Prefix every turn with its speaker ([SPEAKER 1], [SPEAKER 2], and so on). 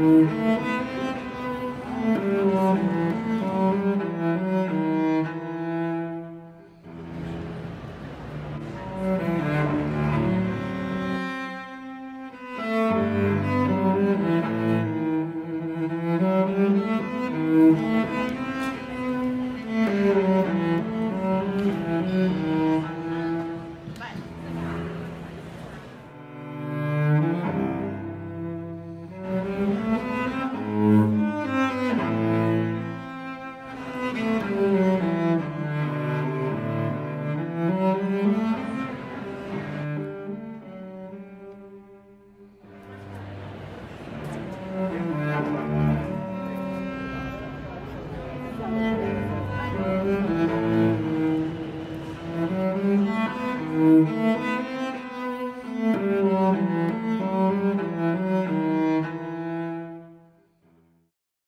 [SPEAKER 1] Música Yeah.